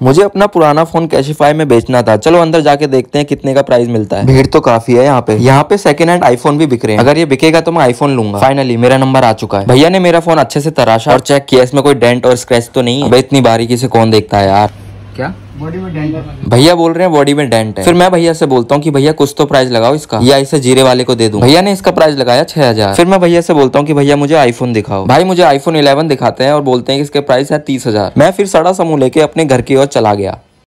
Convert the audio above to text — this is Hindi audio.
मुझे अपना पुराना फ़ोन कैशिफाई में बेचना था। चलो अंदर जाके देखते हैं कितने का प्राइस मिलता है। भीड़ तो काफ़ी है यहाँ पे। यहाँ पे सेकंड हैंड आईफोन भी बिक रहे हैं। अगर ये बिकेगा तो मैं आईफोन लूँगा। फाइनली मेरा नंबर आ चुका है। भैया ने मेरा फ़ोन अच्छे से तराशा और चेक किया इसमें कोई डेंट और स्क्रेच तो नहीं है? इतनी बारीकी से कौन देखता है यार? क्या? बॉडी में डेंट है। भैया बोल रहे हैं बॉडी में डेंट है। फिर मैं भैया से बोलता हूँ कि भैया कुछ तो प्राइस लगाओ इसका। या इसे जीरे वाले को दे दूँ। भैया ने इसका प्राइस लगाया छह हज़ार। फिर मैं भैया से बोलता हूँ कि भैया मुझे आईफोन दिखाओ। भाई मुझे आईफोन 11 दिखाते हैं और बोलते हैं कि इसके प्राइस है तीस हज़ार। मैं फिर सड़ा समूह लेके अपने घर की ओर चला गया।